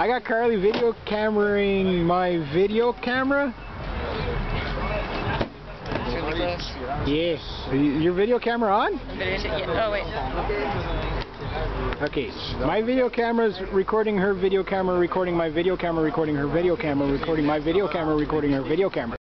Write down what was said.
I got Carly video cameraing my video camera. Yes. Your video camera on? Oh, wait. Okay. My video camera is recording her video camera, recording my video camera, recording her video camera, recording my video camera, recording her video camera.